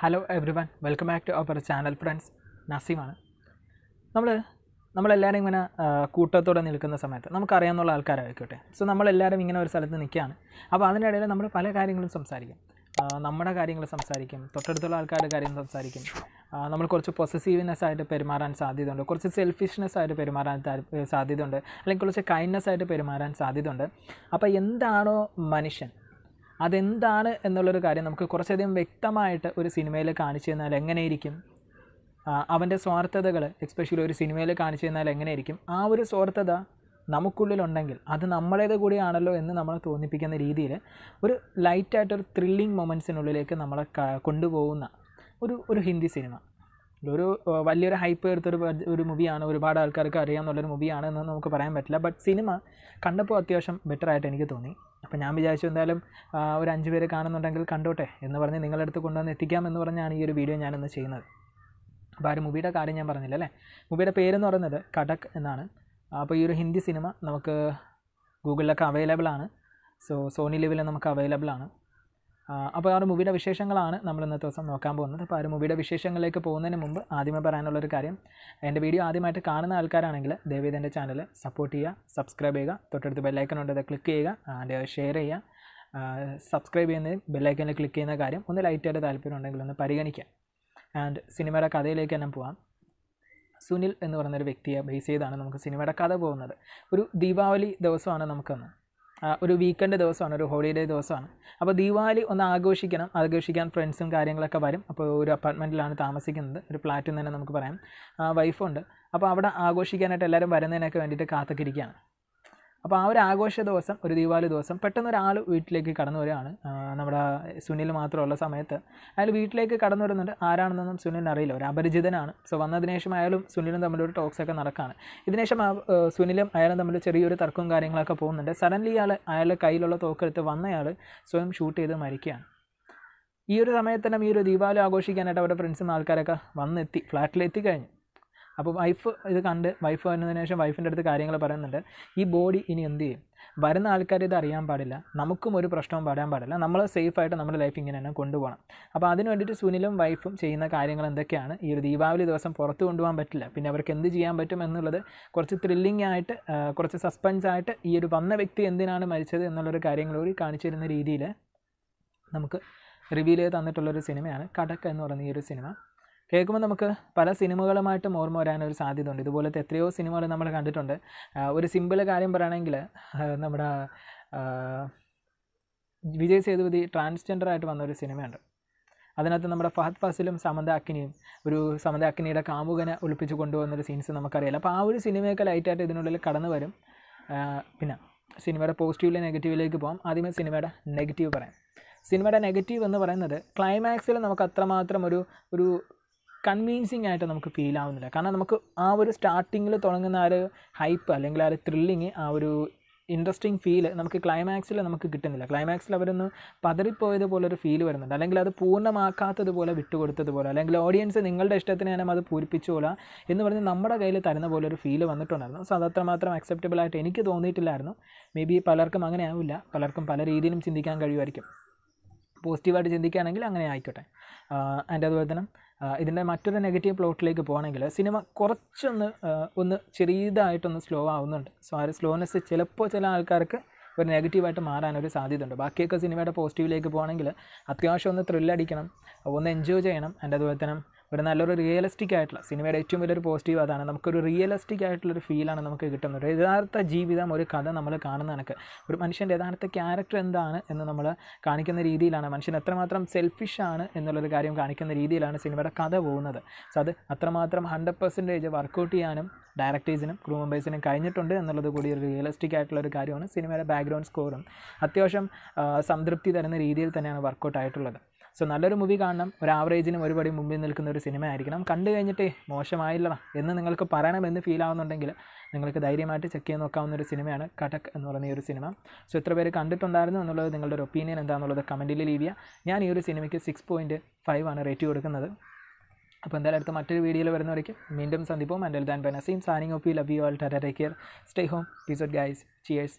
Hello everyone welcome back to our channel friends നസീമാണ്. നമ്മൾ നമ്മളെല്ലാവരും ഇങ്ങനെ കൂട്ടത്തോടെ നിൽക്കുന്ന സമയത്ത് നമുക്കറിയാവുന്ന ആൾക്കാരായിക്കോട്ടെ. സോ നമ്മളെല്ലാവരും ഇങ്ങനെ ഒരു സ്ഥലത്ത് നിൽക്കുകയാണ്. അപ്പോൾ അതിനിടയിൽ നമ്മൾ പല കാര്യങ്ങളും സംസാരിക്കും. നമ്മുടെ കാര്യങ്ങൾ സംസാരിക്കും. തൊട്ടടുത്തുള്ള ആൾക്കാരുടെ കാര്യം സംസാരിക്കും. നമ്മൾ കുറച്ച് പൊസസീവ്നെസ് ആയിട്ട് പെരുമാറാൻ സാധ്യതയുണ്ട്. കുറച്ച് സെൽഫിഷ്നെസ് ആയിട്ട് പെരുമാറാൻ സാധ്യതയുണ്ട്. അല്ലെങ്കിൽ കുറച്ച് കൈൻഡ്നെസ് ആയിട്ട് പെരുമാറാൻ സാധ്യതയുണ്ട്. അപ്പോൾ എന്താണോ മനുഷ്യൻ? അതെന്താണ് എന്നുള്ളൊരു കാര്യം നമുക്ക് കുറച്ചധികം വ്യക്തമായിട്ട് ഒരു സിനിമയിൽ കാണിച്ചു തന്നാൽ എങ്ങനെയിരിക്കും? അവന്റെ സ്വാർത്ഥതകൾ എക്സ്പെഷ്യലി ഒരു സിനിമയിൽ കാണിച്ചു തന്നാൽ എങ്ങനെയിരിക്കും? ആ ഒരു സ്വാർത്ഥത നമുക്കുള്ളിലുണ്ടെങ്കിൽ അത് നമ്മളേത് കൂടിയാണല്ലോ എന്ന് നമ്മളെ തോന്നിപ്പിക്കുന്ന രീതിയിൽ ഒരു ലൈറ്റായിട്ടൊരു ത്രില്ലിങ് മൊമെന്റ്സിനുള്ളിലേക്ക് നമ്മളെ കൊണ്ടുപോകുന്ന ഒരു ഒരു ഹിന്ദി സിനിമ. ഒരു വലിയൊരു ഹൈപ്പ് എടുത്തൊരു ഒരു മൂവിയാണ് ഒരുപാട് ആൾക്കാർക്ക് അറിയാമെന്നുള്ളൊരു മൂവിയാണ് എന്ന് നമുക്ക് പറയാൻ പറ്റില്ല. ബട്ട് സിനിമ കണ്ടപ്പോൾ അത്യാവശ്യം ബെറ്റർ ആയിട്ട് എനിക്ക് തോന്നി. അപ്പോൾ ഞാൻ വിചാരിച്ചു എന്തായാലും ഒരു അഞ്ച് പേര് കാണുന്നുണ്ടെങ്കിൽ കണ്ടോട്ടെ എന്ന് പറഞ്ഞ് നിങ്ങളുടെ അടുത്ത് കൊണ്ടുവന്ന് എത്തിക്കാം എന്ന് പറഞ്ഞാണ് ഈ ഒരു വീഡിയോ ഞാനിന്ന് ചെയ്യുന്നത്. അപ്പോൾ ആ ഒരു മൂവിയുടെ കാര്യം ഞാൻ പറഞ്ഞില്ല അല്ലേ? മൂവിയുടെ പേരെന്ന് പറയുന്നത് കടക് എന്നാണ്. അപ്പോൾ ഈ ഒരു ഹിന്ദി സിനിമ നമുക്ക് ഗൂഗിളിലൊക്കെ അവൈലബിൾ ആണ്. സോ സോണി ലെവലിൽ നമുക്ക് അവൈലബിൾ ആണ്. അപ്പോൾ ആ ഒരു മൂവിയുടെ വിശേഷങ്ങളാണ് നമ്മൾ ഇന്നത്തെ ദിവസം നോക്കാൻ പോകുന്നത്. അപ്പോൾ ആ ഒരു മൂവിയുടെ വിശേഷങ്ങളിലേക്ക് പോകുന്നതിന് മുമ്പ് ആദ്യമേ പറയാനുള്ളൊരു കാര്യം. എന്റെ വീഡിയോ ആദ്യമായിട്ട് കാണുന്ന ആൾക്കാരാണെങ്കിൽ ദയവേദ എന്റെ ചാനൽ സപ്പോർട്ട് ചെയ്യുക സബ്സ്ക്രൈബ് ചെയ്യുക തൊട്ടടുത്ത് ബെല്ലൈക്കൺ ഉണ്ട് അത് ക്ലിക്ക് ചെയ്യുക ആൻഡ് ഷെയർ ചെയ്യുക. സബ്സ്ക്രൈബ് ചെയ്യുന്ന ബെല്ലൈക്കനിൽ ക്ലിക്ക് ചെയ്യുന്ന കാര്യം ഒന്ന് ലൈറ്റായിട്ട് താല്പര്യം ഉണ്ടെങ്കിൽ ഒന്ന് പരിഗണിക്കാം ആൻഡ് സിനിമയുടെ കഥയിലേക്ക് തന്നെ പോകാം സുനിൽ എന്ന് പറയുന്നൊരു വ്യക്തിയെ ബേസ് ചെയ്താണ് നമുക്ക് സിനിമയുടെ കഥ പോകുന്നത്. ഒരു ദീപാവലി ദിവസമാണ് നമുക്കൊന്ന്. ഒരു വീക്കെൻഡ് ദിവസമാണ് ഒരു ഹോളിഡേ ദിവസമാണ്. അപ്പോൾ ദീപാവലി ഒന്ന് ആഘോഷിക്കണം. ആഘോഷിക്കാൻ ഫ്രണ്ട്സും കാര്യങ്ങളൊക്കെ വരും. അപ്പോൾ ഒരു അപ്പാർട്ട്മെന്റിലാണ് താമസിക്കുന്നത്. ഒരു ഫ്ലാറ്റിൽ തന്നെ നമുക്ക് പറയാം. വൈഫുണ്ട് അപ്പോൾ അവിടെ ആഘോഷിക്കാനായിട്ട് എല്ലാവരും വരുന്നതിനൊക്കെ വേണ്ടിയിട്ട് കാത്തിരിക്കുകയാണ്. അപ്പോൾ ആ ഒരു ആഘോഷ ദിവസം ഒരു ദീപാവലി ദിവസം പെട്ടെന്ന് ഒരാൾ വീട്ടിലേക്ക് കടന്നു വരികയാണ്. നമ്മുടെ സുനിൽ മാത്രമുള്ള സമയത്ത് അയാൾ വീട്ടിലേക്ക് കടന്നു വരുന്നുണ്ട്. ആരാണെന്നൊന്നും സുനിലിന് അറിയില്ല. ഒരു അപരിചിതനാണ്. സോ വന്നതിന് ശേഷം അയാളും സുനിലും തമ്മിലൊരു ടോക്സൊക്കെ നടക്കുകയാണ്. ഇതിനുശേഷം സുനിലും അയാളും തമ്മിൽ ചെറിയൊരു തർക്കവും കാര്യങ്ങളൊക്കെ പോകുന്നുണ്ട്. സഡൻലി അയാൾ അയാളുടെ കയ്യിലുള്ള തോക്കെടുത്ത് വന്നയാൾ സ്വയം ഷൂട്ട് ചെയ്ത് മരിക്കുകയാണ്. ഈ ഒരു സമയത്ത് തന്നെ ഈ ഒരു ദീപാവലി ആഘോഷിക്കാനായിട്ട് അവരുടെ ഫ്രണ്ട്സും ആൾക്കാരൊക്കെ വന്നെത്തി. ഫ്ലാറ്റിലെത്തി കഴിഞ്ഞു. അപ്പോൾ വൈഫ് ഇത് കണ്ട് വൈഫ് വന്നതിന് ശേഷം വൈഫിന്റെ അടുത്ത് കാര്യങ്ങൾ പറയുന്നുണ്ട്. ഈ ബോഡി ഇനി എന്ത് ചെയ്യും? വരുന്ന ആൾക്കാർ ഇത് അറിയാൻ പാടില്ല. നമുക്കും ഒരു പ്രശ്നവും പാടാൻ പാടില്ല. നമ്മൾ സേഫായിട്ട് നമ്മുടെ ലൈഫ് ഇങ്ങനെ തന്നെ കൊണ്ടുപോകണം. അപ്പോൾ അതിന് വേണ്ടിയിട്ട് സുനിലും വൈഫും ചെയ്യുന്ന കാര്യങ്ങൾ എന്തൊക്കെയാണ്? ഈ ഒരു ദീപാവലി ദിവസം പുറത്ത് കൊണ്ടുപോകാൻ പറ്റില്ല. പിന്നെ അവർക്ക് എന്ത് ചെയ്യാൻ പറ്റും എന്നുള്ളത് കുറച്ച് ത്രില്ലിംഗ് ആയിട്ട് കുറച്ച് സസ്പെൻസ് ആയിട്ട് ഈ ഒരു വന്ന വ്യക്തി എന്തിനാണ് മരിച്ചത് എന്നുള്ളൊരു കാണിച്ചു തരുന്ന രീതിയിൽ നമുക്ക് റിവീൽ ചെയ്ത് തന്നിട്ടുള്ളൊരു സിനിമയാണ് കടക്ക് എന്ന് പറയുന്ന ഈ ഒരു സിനിമ കേൾക്കുമ്പോൾ നമുക്ക് പല സിനിമകളുമായിട്ടും ഓർമ്മ വരാനൊരു സാധ്യത ഉണ്ട് ഇതുപോലത്തെ എത്രയോ സിനിമകൾ നമ്മൾ കണ്ടിട്ടുണ്ട്. ഒരു സിമ്പിൾ കാര്യം പറയുകയാണെങ്കിൽ നമ്മുടെ വിജയ് സേതുപതി ട്രാൻസ്ജെൻഡർ ആയിട്ട് വന്ന ഒരു സിനിമയുണ്ട്. അതിനകത്ത് നമ്മുടെ ഫഹദ് ഫാസിലും സമന്ത അക്കിനിയും ഒരു സമന്ത അക്കിനിയുടെ കാമുകനെ ഒളിപ്പിച്ച് കൊണ്ടുവന്നൊരു സീൻസ് നമുക്കറിയാം അപ്പോൾ ആ ഒരു സിനിമയൊക്കെ ലൈറ്റായിട്ട് ഇതിനുള്ളിൽ കടന്നു വരും. പിന്നെ സിനിമയുടെ പോസിറ്റീവിലെ നെഗറ്റീവിലേക്ക് പോകാം ആദ്യമേ സിനിമയുടെ നെഗറ്റീവ് പറയാം. സിനിമയുടെ നെഗറ്റീവ് എന്ന് പറയുന്നത് ക്ലൈമാക്സിൽ നമുക്ക് അത്രമാത്രം ഒരു ഒരു കൺവീൻസിങ് ആയിട്ട് നമുക്ക് ഫീൽ ആവുന്നില്ല. കാരണം നമുക്ക് ആ ഒരു സ്റ്റാർട്ടിങ്ങിൽ തുടങ്ങുന്ന ആ ഒരു ഹൈപ്പ് അല്ലെങ്കിൽ ആ ഒരു ത്രില്ലിങ് ആ ഒരു ഇൻട്രസ്റ്റിംഗ് ഫീൽ നമുക്ക് ക്ലൈമാക്സിൽ നമുക്ക് കിട്ടുന്നില്ല. ക്ലൈമാക്സിൽ അവരൊന്ന് പതറിപ്പോയതുപോലൊരു ഫീൽ വരുന്നുണ്ട്. അല്ലെങ്കിൽ അത് പൂർണമാക്കാത്തതുപോലെ വിട്ടുകൊടുത്തതുപോലെ അല്ലെങ്കിൽ ഓഡിയൻസ് നിങ്ങളുടെ ഇഷ്ടത്തിന് തന്നെ അത് പൂരിപ്പിച്ചോളാം എന്ന് പറഞ്ഞ് നമ്മുടെ കയ്യിൽ തരുന്ന പോലെ ഒരു ഫീൽ വന്നിട്ടുണ്ടായിരുന്നു. സോ അത് അത്രമാത്രം അക്സെപ്റ്റബിൾ ആയിട്ട് എനിക്ക് തോന്നിയിട്ടില്ലായിരുന്നു. മേ ബി പലർക്കും അങ്ങനെ ആവില്ല. പലർക്കും പല രീതിയിലും ചിന്തിക്കാൻ കഴിയുമായിരിക്കും. പോസിറ്റീവായിട്ട് ചിന്തിക്കുകയാണെങ്കിൽ അങ്ങനെ ആയിക്കോട്ടെ. ആൻഡ് അതുപോലെ തന്നെ ഇതിന്റെ മറ്റൊരു നെഗറ്റീവ് പ്ലോട്ടിലേക്ക് പോകണമെങ്കിൽ സിനിമ കുറച്ചൊന്ന് ഒന്ന് ചെറിയതായിട്ടൊന്ന് സ്ലോ ആവുന്നുണ്ട്. സോ ആ ഒരു സ്ലോനെസ് ചിലപ്പോൾ ചില ആൾക്കാർക്ക് ഒരു നെഗറ്റീവായിട്ട് മാറാനൊരു സാധ്യതയുണ്ട്. ബാക്കിയൊക്കെ സിനിമയുടെ പോസിറ്റീവിലേക്ക് പോകണമെങ്കിൽ അത്യാവശ്യം ഒന്ന് ത്രില്ലടിക്കണം ഒന്ന് എൻജോയ് ചെയ്യണം അതിന്റെ അതുപോലെ തന്നെ ഒരു നല്ലൊരു റിയലിസ്റ്റിക് ആയിട്ടുള്ള സിനിമയുടെ ഏറ്റവും വലിയൊരു പോസിറ്റീവ് അതാണ്. നമുക്കൊരു റിയലിസ്റ്റിക് ആയിട്ടുള്ളൊരു ഫീലാണ് നമുക്ക് കിട്ടുന്നത്. യഥാർത്ഥ ജീവിതം ഒരു കഥ നമ്മൾ കാണുന്ന കണക്ക്. ഒരു മനുഷ്യന്റെ യഥാർത്ഥ ക്യാരക്ടർ എന്താണ് എന്ന് നമ്മൾ കാണിക്കുന്ന രീതിയിലാണ്. മനുഷ്യൻ എത്രമാത്രം സെൽഫിഷാണ് എന്നുള്ളൊരു കാര്യം കാണിക്കുന്ന രീതിയിലാണ് സിനിമയുടെ കഥ പോകുന്നത്. സോ അത് അത്രമാത്രം ഹൺഡ്രഡ് പെർസെന്റേജ് വർക്കൗട്ട് ചെയ്യാനും ഡയറക്ടേഴ്സിനും ക്രൂ മെമ്പേഴ്സിനും കഴിഞ്ഞിട്ടുണ്ട് എന്നുള്ളത് കൂടി ഒരു റിയലിസ്റ്റിക് ആയിട്ടുള്ള ഒരു കാര്യമാണ്. സിനിമയുടെ ബാക്ക്ഗ്രൗണ്ട് സ്കോറും അത്യാവശ്യം സംതൃപ്തി തരുന്ന രീതിയിൽ തന്നെയാണ് വർക്കൗട്ട് ആയിട്ടുള്ളത്. സോ നല്ലൊരു മൂവി കാണണം. ഒരു ആവറേജിനും ഒരുപടി മുമ്പിൽ നിൽക്കുന്ന ഒരു സിനിമ ആയിരിക്കണം. കണ്ടു കഴിഞ്ഞിട്ടേ മോശമായില്ലടാ. എന്ന് നിങ്ങൾക്ക് പറയണമെന്ന് ഫീൽ ആവുന്നുണ്ടെങ്കിൽ നിങ്ങൾക്ക് ധൈര്യമായിട്ട് ചെക്ക് ചെയ്ത് നോക്കാവുന്ന ഒരു സിനിമയാണ് കടക് എന്ന് പറയുന്ന ഈ ഒരു സിനിമ സോ എത്ര പേര് കണ്ടിട്ടുണ്ടായിരുന്നു എന്നുള്ളത് നിങ്ങളുടെ ഒരു ഒപ്പീനിയൻ എന്താണെന്നുള്ളത് കമന്റിൽ ലീവ് ചെയ്യുക. ഞാൻ ഈ ഒരു സിനിമയ്ക്ക് സിക്സ് പോയിന്റ് ഫൈവ് ആണ് റേറ്റ് കൊടുക്കുന്നത്. അപ്പോൾ എന്തായാലും അടുത്ത മറ്റൊരു വീഡിയോയിൽ വരുന്നവരേക്ക് വീണ്ടും സന്ദിപ്പവും until than ബനസീം Nazeem signing off you love you all tata take care stay home peace guys cheers